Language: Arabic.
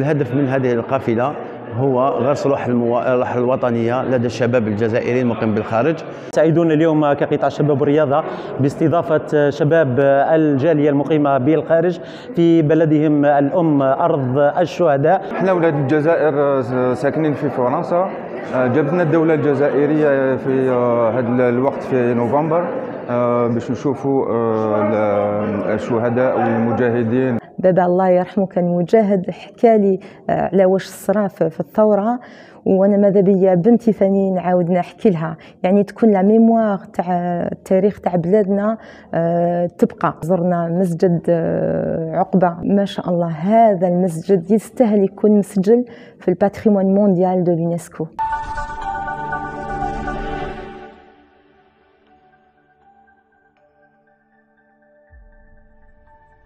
الهدف من هذه القافلة هو غرس الروح المو... الوطنية لدى الشباب الجزائري المقيم بالخارج. سعيدون اليوم كقطاع شباب الرياضة باستضافة شباب الجالية المقيمة بالخارج في بلدهم الأم أرض الشهداء. إحنا أولاد الجزائر ساكنين في فرنسا. جابتنا الدولة الجزائرية في آه، هذا الوقت في نوفمبر. باش نشوفوا الشهداء والمجاهدين. بابا الله يرحمه كان مجاهد حكى لي على واش صرا في الثورة وأنا ماذا بيا بنتي ثاني نعاود نحكي لها. يعني تكون la mémoire تاع التاريخ تاع بلادنا تبقى. زرنا مسجد عقبة. ما شاء الله هذا المسجد يستاهل يكون مسجل في ال patrimoine mondial de l'UNESCO